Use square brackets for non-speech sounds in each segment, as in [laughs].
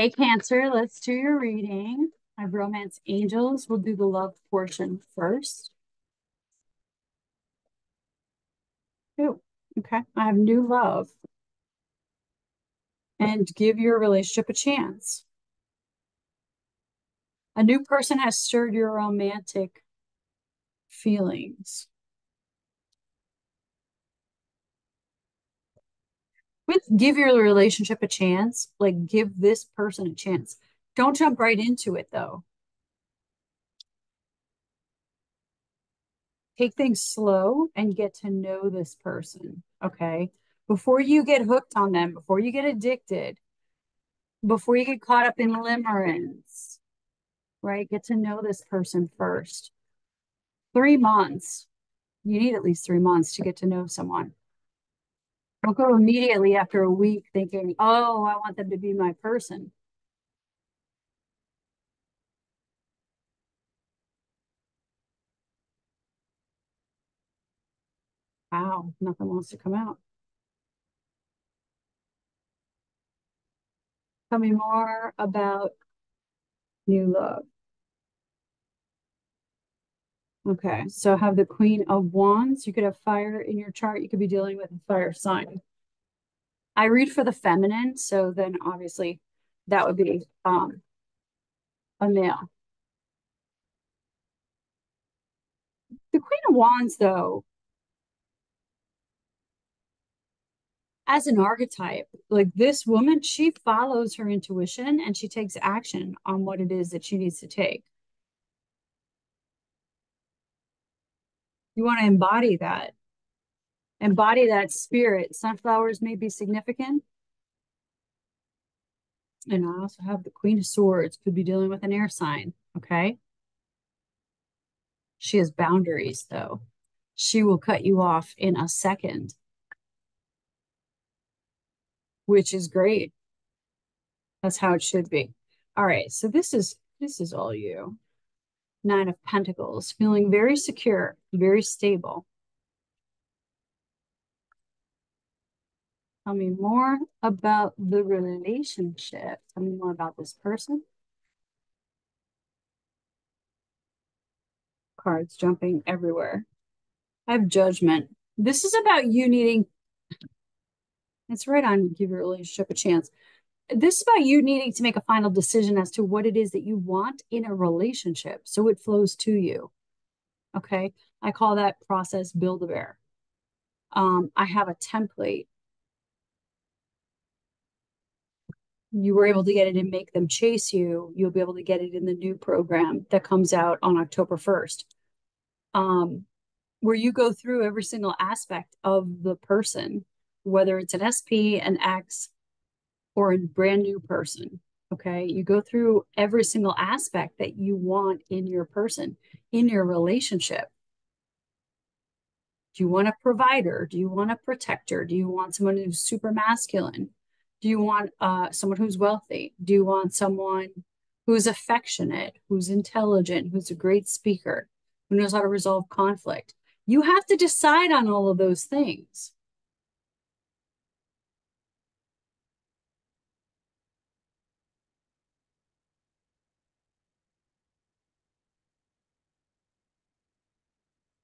Hey, Cancer, let's do your reading. I have Romance Angels. We'll do the love portion first. Ooh, okay. I have new love. And give your relationship a chance. A new person has stirred your romantic feelings. Give your relationship a chance, like give this person a chance. Don't jump right into it though. Take things slow and get to know this person, okay? Before you get hooked on them, before you get addicted, before you get caught up in limerence, right? Get to know this person first. Three months. You need at least three months to get to know someone. Don't go immediately after a week thinking, oh, I want them to be my person. Wow, nothing wants to come out. Tell me more about new love. Okay, so have the Queen of Wands. You could have fire in your chart. You could be dealing with a fire sign. I read for the feminine, so then obviously that would be um, a male. The Queen of Wands, though, as an archetype, like this woman, she follows her intuition and she takes action on what it is that she needs to take. You want to embody that. Embody that spirit. Sunflowers may be significant. And I also have the Queen of Swords, could be dealing with an air sign. Okay. She has boundaries, though. She will cut you off in a second, which is great. That's how it should be. All right. So this is this is all you. Nine of Pentacles, feeling very secure, very stable. Tell me more about the relationship. Tell me more about this person. Cards jumping everywhere. I have judgment. This is about you needing, it's right on give your relationship a chance this is about you needing to make a final decision as to what it is that you want in a relationship so it flows to you. Okay. I call that process build a bear. Um, I have a template. You were able to get it and make them chase you. You'll be able to get it in the new program that comes out on October 1st. Um, where you go through every single aspect of the person, whether it's an SP, an X, or a brand new person. Okay. You go through every single aspect that you want in your person, in your relationship. Do you want a provider? Do you want a protector? Do you want someone who's super masculine? Do you want uh, someone who's wealthy? Do you want someone who's affectionate, who's intelligent, who's a great speaker, who knows how to resolve conflict? You have to decide on all of those things.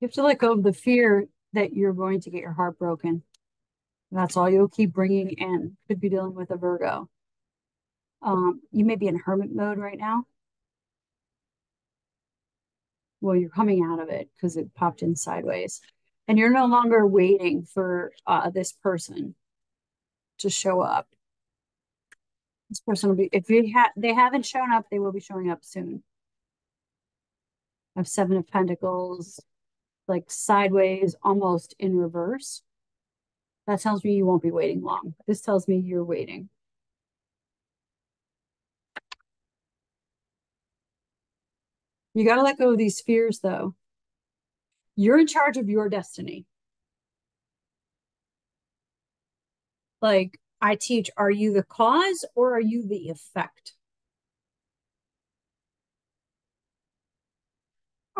You have to let go of the fear that you're going to get your heart broken. That's all you'll keep bringing in. Could be dealing with a Virgo. Um, you may be in hermit mode right now. Well, you're coming out of it because it popped in sideways. And you're no longer waiting for uh, this person to show up. This person will be, if you ha they haven't shown up, they will be showing up soon. I have Seven of Pentacles, like sideways, almost in reverse, that tells me you won't be waiting long. This tells me you're waiting. You got to let go of these fears, though. You're in charge of your destiny. Like I teach, are you the cause or are you the effect?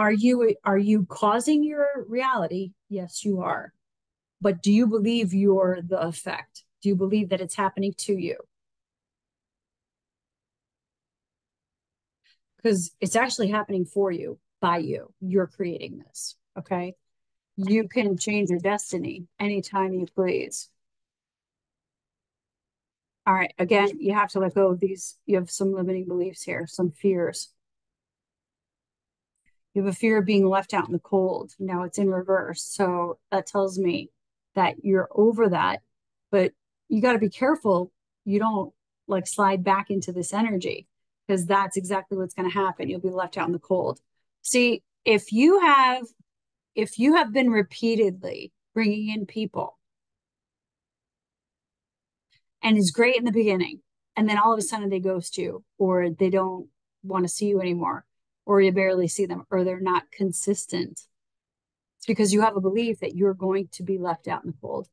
Are you are you causing your reality? Yes, you are. But do you believe you're the effect? Do you believe that it's happening to you? because it's actually happening for you by you. You're creating this. Okay. You can change your destiny anytime you please. All right. Again, you have to let go of these. You have some limiting beliefs here, some fears. Have a fear of being left out in the cold. Now it's in reverse. So that tells me that you're over that, but you got to be careful you don't like slide back into this energy because that's exactly what's going to happen. You'll be left out in the cold. See, if you have if you have been repeatedly bringing in people and it's great in the beginning and then all of a sudden they ghost you or they don't want to see you anymore or you barely see them or they're not consistent. It's because you have a belief that you're going to be left out in the cold.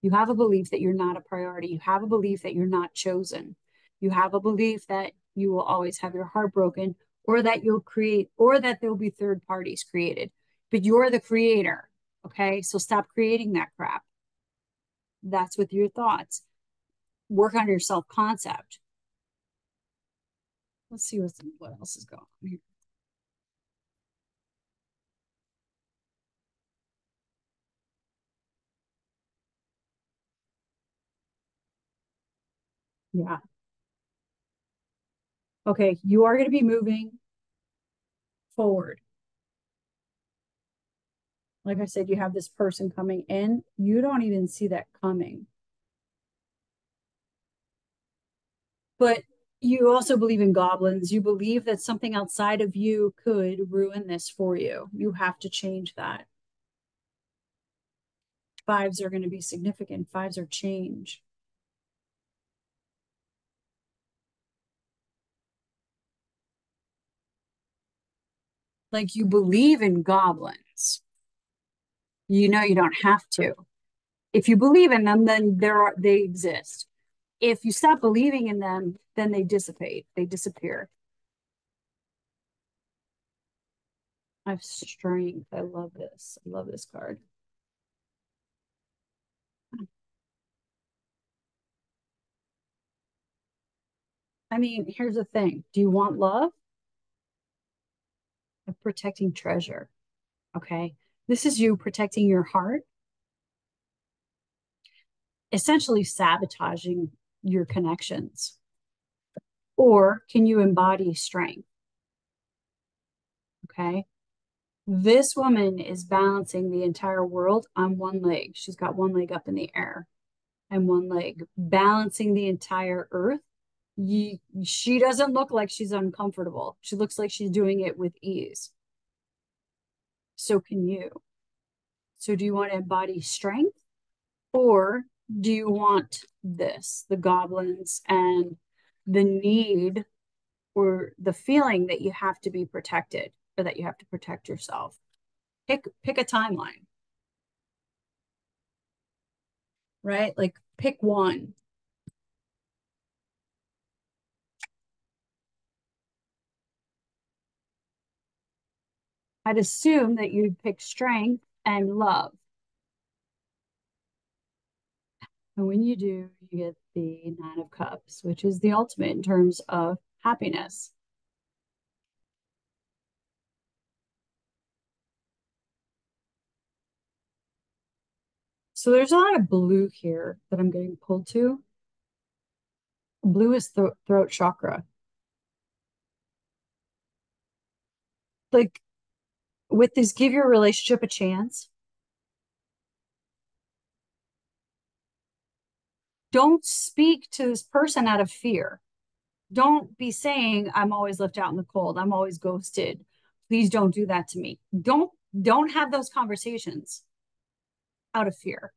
You have a belief that you're not a priority. You have a belief that you're not chosen. You have a belief that you will always have your heart broken or that you'll create or that there'll be third parties created. But you're the creator okay? So stop creating that crap. That's with your thoughts. Work on your self concept let's see what's, what else is going on here yeah okay you are going to be moving forward like I said, you have this person coming in. You don't even see that coming. But you also believe in goblins. You believe that something outside of you could ruin this for you. You have to change that. Fives are going to be significant. Fives are change. Like you believe in goblins you know you don't have to. If you believe in them, then there are they exist. If you stop believing in them, then they dissipate. They disappear. I have strength. I love this. I love this card. I mean, here's the thing. Do you want love? Of protecting treasure. Okay. This is you protecting your heart, essentially sabotaging your connections. Or can you embody strength? Okay. This woman is balancing the entire world on one leg. She's got one leg up in the air and one leg balancing the entire earth. She doesn't look like she's uncomfortable. She looks like she's doing it with ease so can you. So, do you want to embody strength or do you want this, the goblins and the need or the feeling that you have to be protected or that you have to protect yourself? Pick pick a timeline. Right? Like pick one. I'd assume that you'd pick strength and love. And when you do, you get the Nine of Cups, which is the ultimate in terms of happiness. So there's a lot of blue here that I'm getting pulled to. Blue is th throat chakra. Like with this give your relationship a chance. Don't speak to this person out of fear. Don't be saying i'm always left out in the cold. I'm always ghosted. Please don't do that to me. Don't don't have those conversations out of fear.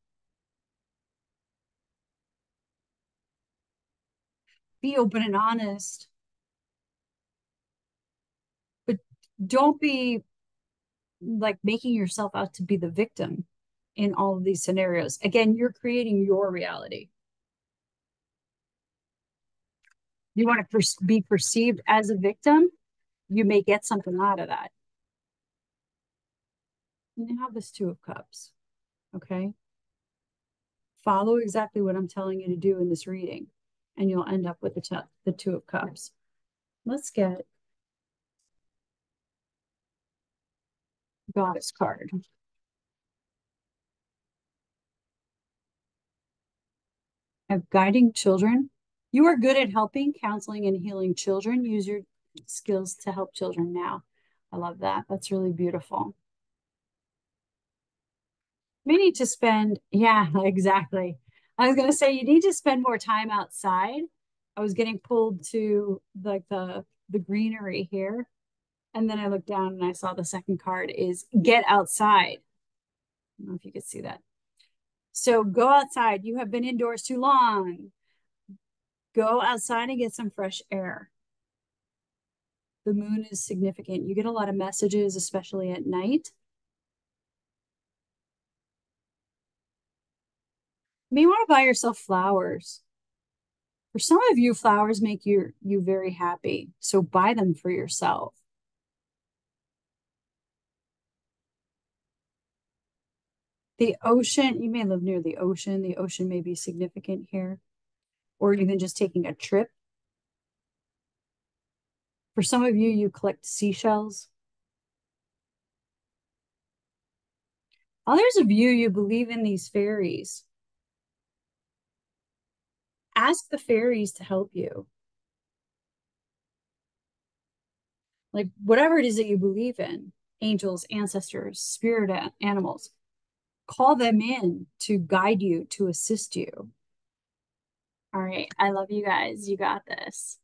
Be open and honest. But don't be like making yourself out to be the victim in all of these scenarios. Again, you're creating your reality. You want to per- be perceived as a victim, you may get something out of that. You have this Two of Cups, okay? Follow exactly what I'm telling you to do in this reading, and you'll end up with the, the Two of Cups. Let's get goddess card. Of guiding children. You are good at helping, counseling, and healing children. Use your skills to help children now. I love that. That's really beautiful. We need to spend, yeah, [laughs] exactly. I was gonna say you need to spend more time outside. I was getting pulled to like the the greenery here. And then I looked down and I saw the second card is get outside. I don't know if you could see that. So go outside. You have been indoors too long. Go outside and get some fresh air. The moon is significant. You get a lot of messages, especially at night. You may want to buy yourself flowers. For some of you, flowers make you you very happy. So buy them for yourself. The ocean, you may live near the ocean. The ocean may be significant here. Or even just taking a trip. For some of you, you collect seashells. Others of you, you believe in these fairies. Ask the fairies to help you. Like whatever it is that you believe in, angels, ancestors, spirit animals, call them in to guide you, to assist you. All right. I love you guys. You got this.